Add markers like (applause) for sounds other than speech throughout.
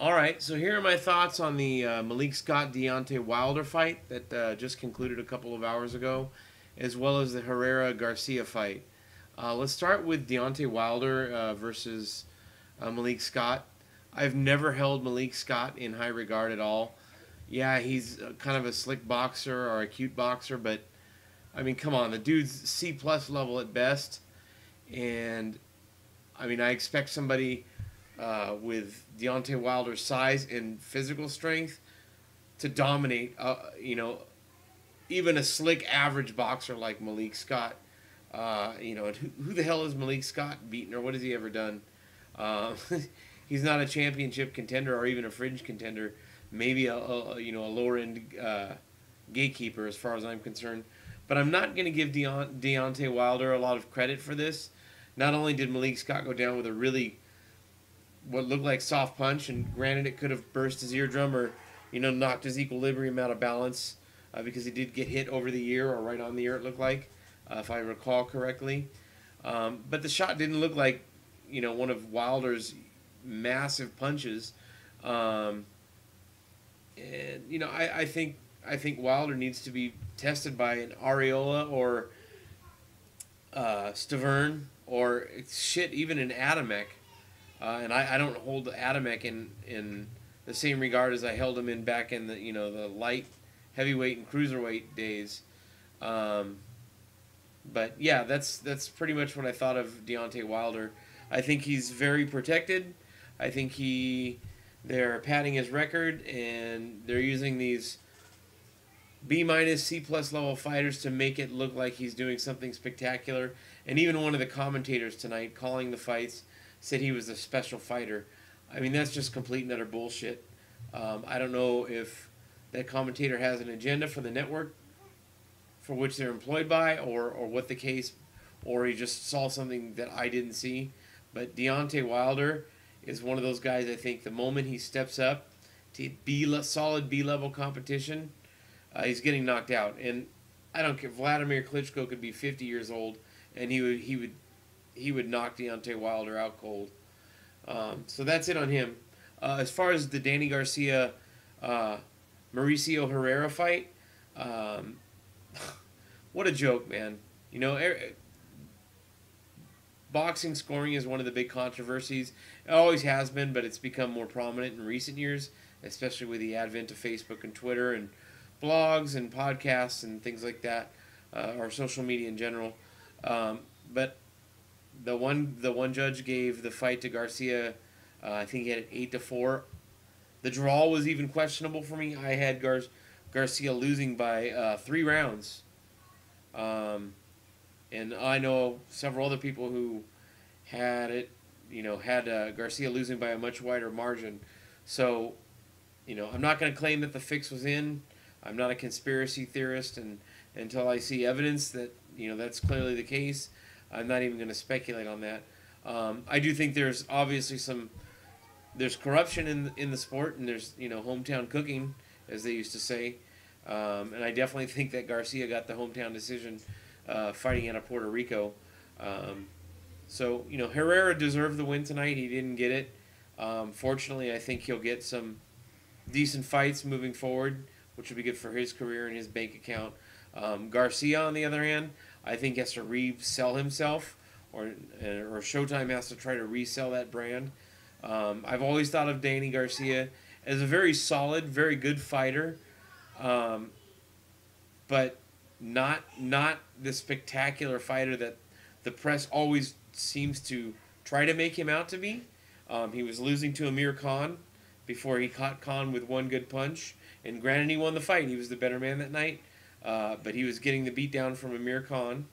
All right, so here are my thoughts on the uh, Malik Scott Deontay Wilder fight that uh, just concluded a couple of hours ago, as well as the Herrera Garcia fight. Uh, let's start with Deontay Wilder uh, versus uh, Malik Scott. I've never held Malik Scott in high regard at all. Yeah, he's kind of a slick boxer or a cute boxer, but I mean, come on, the dude's C plus level at best, and I mean, I expect somebody uh, with Deontay Wilder's size and physical strength to dominate. Uh, you know, even a slick average boxer like Malik Scott. Uh, you know, who, who, the hell is Malik Scott beaten or what has he ever done? Uh, (laughs) he's not a championship contender or even a fringe contender. Maybe a, a you know a lower end uh, gatekeeper as far as I'm concerned. But I'm not going to give Deont- Deontay Wilder a lot of credit for this. Not only did Malik Scott go down with a really what looked like soft punch, and granted it could have burst his eardrum or you know knocked his equilibrium out of balance uh, because he did get hit over the ear or right on the ear. It looked like, uh, if I recall correctly. Um, but the shot didn't look like you know one of Wilder's massive punches. Um, and you know I, I think I think Wilder needs to be tested by an Arreola or uh, Stiverne or shit even an Adamek uh, and I, I don't hold Adamek in in the same regard as I held him in back in the you know the light heavyweight and cruiserweight days. Um, but yeah, that's that's pretty much what I thought of Deontay Wilder. I think he's very protected. I think he they're padding his record and they're using these B minus C plus level fighters to make it look like he's doing something spectacular. And even one of the commentators tonight calling the fights said he was a special fighter. I mean, that's just complete and utter bullshit. Um, I don't know if that commentator has an agenda for the network for which they're employed by, or, or what the case, or he just saw something that I didn't see. But Deontay Wilder is one of those guys. I think the moment he steps up to B solid B level competition, uh, he's getting knocked out. And I don't care. Vladimir Klitschko could be 50 years old, and he would he would he would knock Deontay Wilder out cold. Um, so that's it on him. Uh, as far as the Danny Garcia, uh, Mauricio Herrera fight, um, (laughs) what a joke, man. You know, er, boxing scoring is one of the big controversies. It always has been, but it's become more prominent in recent years, especially with the advent of Facebook and Twitter and blogs and podcasts and things like that, uh, or social media in general. Um, but the one the one judge gave the fight to Garcia. Uh, I think he had it eight to four. The draw was even questionable for me. I had Gar- Garcia losing by uh, three rounds. Um, and I know several other people who had it, you know, had uh, Garcia losing by a much wider margin. So, you know, I'm not going to claim that the fix was in. I'm not a conspiracy theorist, and until I see evidence that you know that's clearly the case, I'm not even going to speculate on that. Um, I do think there's obviously some there's corruption in in the sport, and there's you know hometown cooking, as they used to say. Um, and I definitely (laughs) think that Garcia got the hometown decision, uh, fighting out of Puerto Rico. Um, so you know Herrera deserved the win tonight. He didn't get it. Um, fortunately, I think he'll get some decent fights moving forward, which will be good for his career and his bank account. Um, Garcia, on the other hand, I think has to resell himself, or or Showtime has to try to resell that brand. Um, I've always thought of Danny Garcia as a very solid, very good fighter, um, but not not the spectacular fighter that the press always seems to try to make him out to be. Um, he was losing to Amir Khan before he caught Khan with one good punch, and granted he won the fight. He was the better man that night. Uh, but he was getting the beat down from Amir Khan.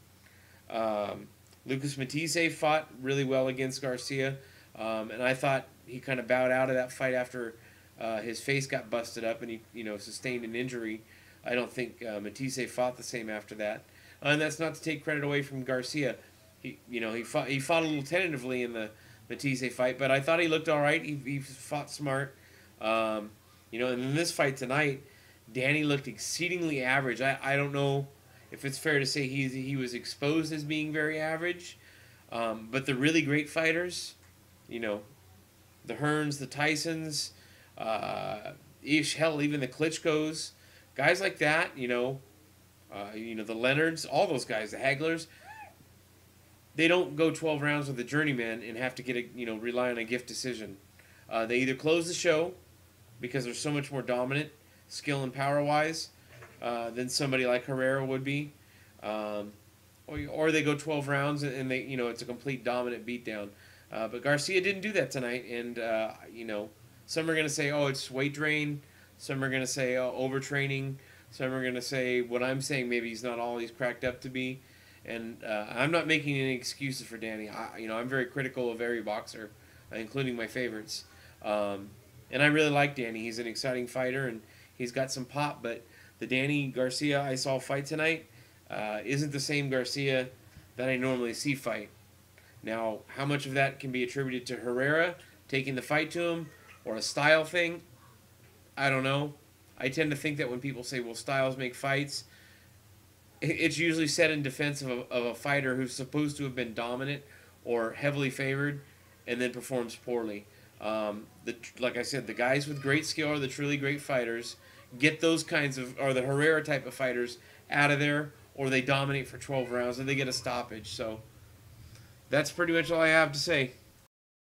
Um, Lucas Matthysse fought really well against Garcia, um, and I thought he kind of bowed out of that fight after uh, his face got busted up and he you know sustained an injury. I don't think uh, Matthysse fought the same after that, uh, and that's not to take credit away from Garcia. He you know he fought he fought a little tentatively in the Matthysse fight, but I thought he looked all right. He, he fought smart. Um, you know, and in this fight tonight, Danny looked exceedingly average. I, I don't know if it's fair to say he, he was exposed as being very average. Um, but the really great fighters, you know, the Hearns, the Tysons, Uh, ish, hell, even the Klitschko's, guys like that, you know, uh, you know the Leonards, all those guys, the Haglers. They don't go 12 rounds with a journeyman and have to get a you know rely on a gift decision. Uh, they either close the show because they're so much more dominant, skill and power wise, uh, than somebody like Herrera would be, um, or, or they go 12 rounds and they you know it's a complete dominant beatdown. Uh, but Garcia didn't do that tonight, and uh, you know some are going to say, oh, it's weight drain. Some are going to say oh, overtraining. Some are going to say what I'm saying. Maybe he's not all he's cracked up to be. And uh, I'm not making any excuses for Danny. I, you know, I'm very critical of every boxer, including my favorites. Um, and I really like Danny. He's an exciting fighter, and he's got some pop. But the Danny Garcia I saw fight tonight uh, isn't the same Garcia that I normally see fight. Now, how much of that can be attributed to Herrera taking the fight to him, or a style thing, I don't know. I tend to think that when people say, well, styles make fights, it's usually said in defense of a, of a fighter who's supposed to have been dominant or heavily favored and then performs poorly. Um, the, like I said, the guys with great skill are the truly great fighters. Get those kinds of, or the Herrera type of fighters out of there, or they dominate for 12 rounds and they get a stoppage. So that's pretty much all I have to say.